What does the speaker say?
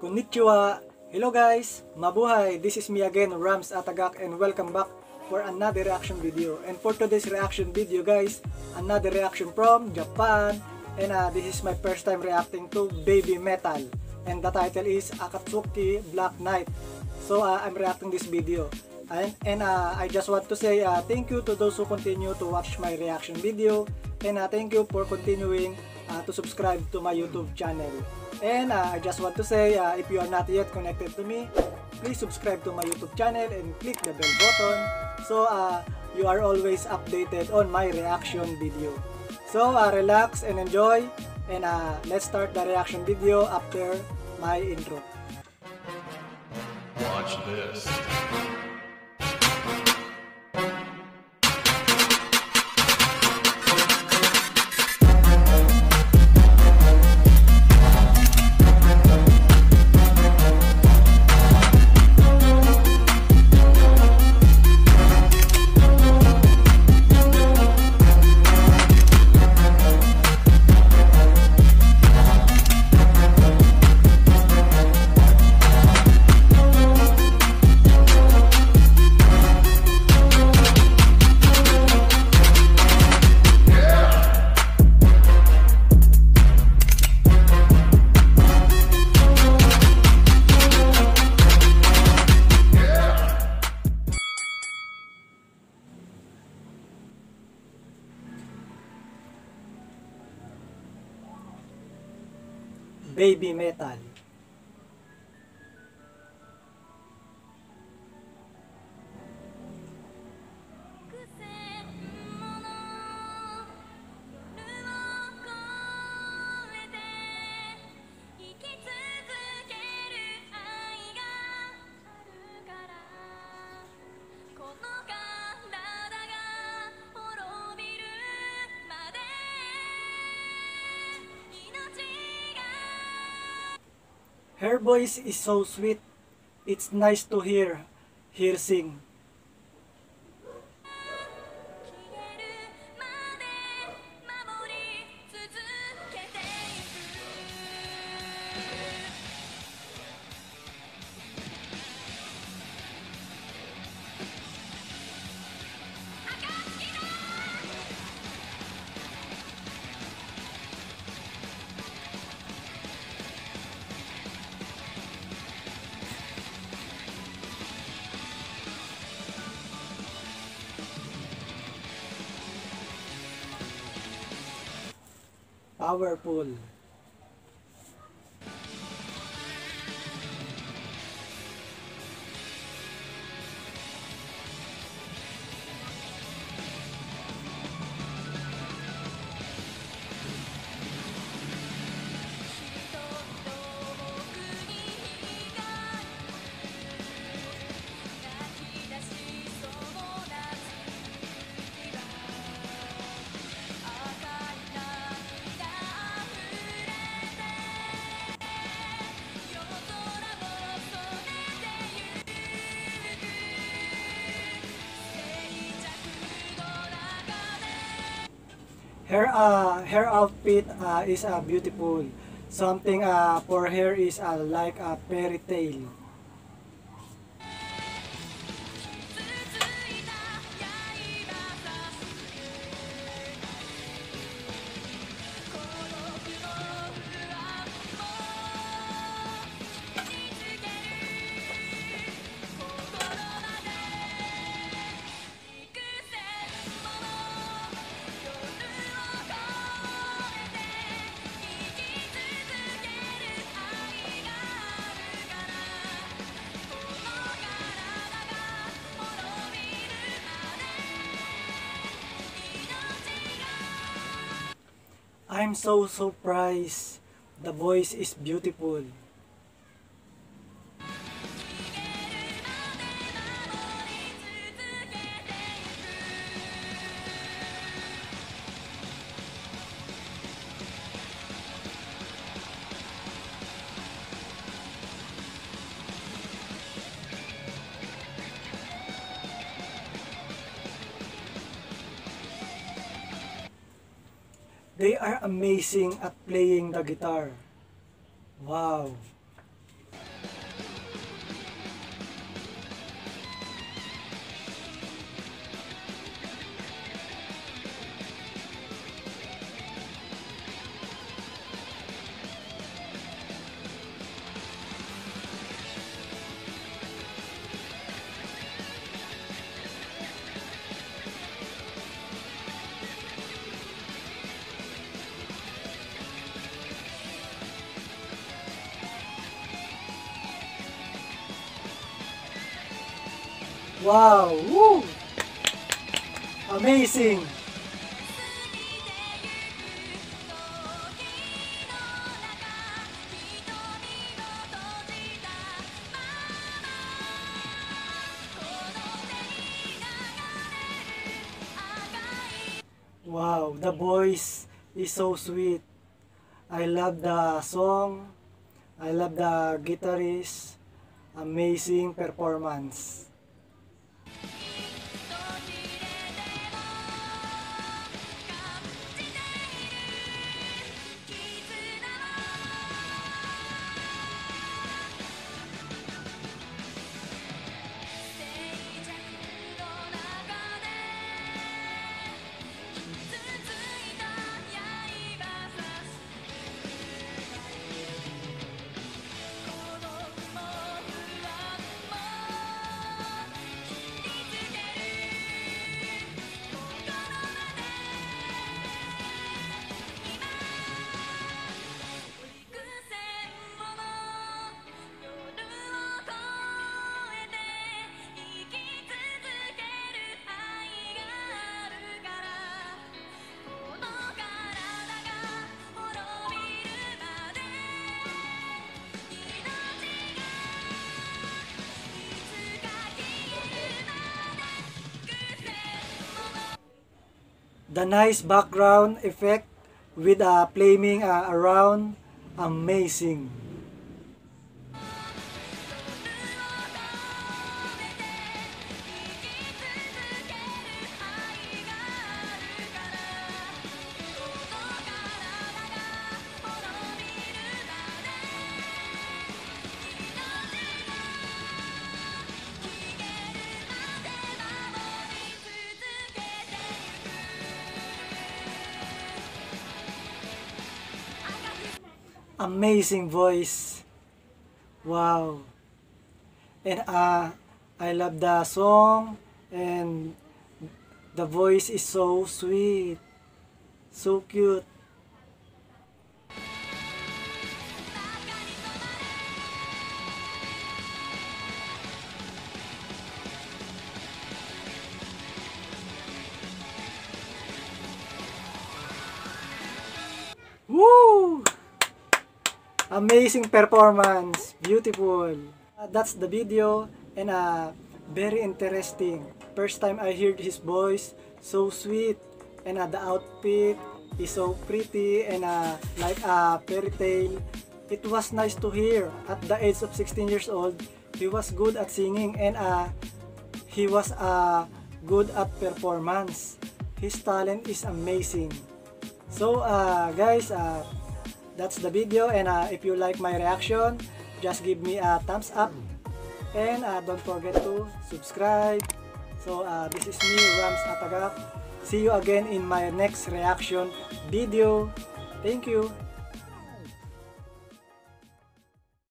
Konnichiwa! Hello guys! Mabuhay! This is me again, Rams Atagak and welcome back for another reaction video. And for today's reaction video guys, another reaction from Japan. And uh, this is my first time reacting to Baby Metal. And the title is Akatsuki Black Knight. So uh, I'm reacting this video. And, and uh, I just want to say uh, thank you to those who continue to watch my reaction video. And uh, thank you for continuing uh, to subscribe to my YouTube channel. And uh, I just want to say, uh, if you are not yet connected to me, please subscribe to my YouTube channel and click the bell button so uh, you are always updated on my reaction video. So uh, relax and enjoy and uh, let's start the reaction video after my intro. Watch this. Baby Metal. Her voice is so sweet. It's nice to hear her sing. Powerful. Her uh her outfit uh, is uh, beautiful. Something uh for her is uh, like a fairy tale. I'm so surprised. The voice is beautiful. They are amazing at playing the guitar. Wow. Wow! Woo! Amazing! Wow, the voice is so sweet. I love the song. I love the guitarist. Amazing performance. The nice background effect with uh, flaming uh, around. Amazing. Amazing voice. Wow. And uh, I love the song and the voice is so sweet. So cute. Woo! Amazing performance. Beautiful. Uh, that's the video and uh, very interesting. First time I heard his voice. So sweet. And uh, the outfit is so pretty and uh, like a fairy tale. It was nice to hear. At the age of 16 years old, he was good at singing and uh, he was uh, good at performance. His talent is amazing. So uh, guys, uh, that's the video and uh, if you like my reaction just give me a thumbs up. And uh, don't forget to subscribe. So uh, this is me Rams Atagak see you again in my next reaction video. Thank you